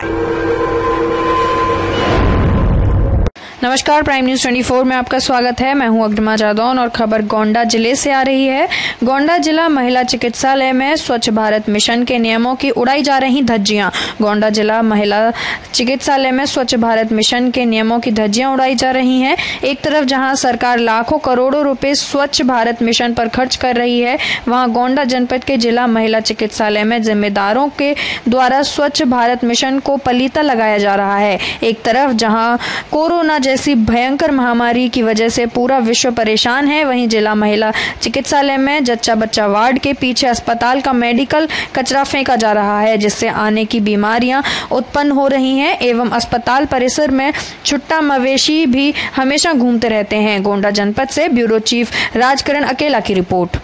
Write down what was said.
はい。नमस्कार prime news 24 में आपका स्वागत है। मैं हूँ अग्रमा जादौन और खबर गोंडा ज़िले से आ रही है। गोंडा जिला महिला चिकित्सालय में स्वच्छ भारत मिशन के नियमों की उड़ाई जा रही धज्जियाँ। गोंडा जिला महिला चिकित्सालय में स्वच्छ भारत मिशन के नियमों की धज्जियाँ उड़ाई जा रही हैं। एक तरफ़ जहाँ सरकार लाखों करोड़ों रुपए स्वच्छ भारत मिशन पर खर्च कर रही है, वहाँ गोंडा जनपद के जिला महिला चिकित्सालय में जिम्मेदारों के द्वारा स्वच्छ भारत मिशन को पलीता लगाया जा रहा है। एक तरफ़ जहाँ कोरोना जैसी भयंकर महामारी की वजह से पूरा विश्व परेशान है, वहीं जिला महिला चिकित्सालय में जच्चा बच्चा वार्ड के पीछे अस्पताल का मेडिकल कचरा फेंका जा रहा है, जिससे आने की बीमारियाँ उत्पन्न हो रही हैं, एवं अस्पताल परिसर में छुट्टा मवेशी भी हमेशा घूमते रहते हैं। गोंडा जनपद से ब्यूरो चीफ राजकरण अकेला की रिपोर्ट।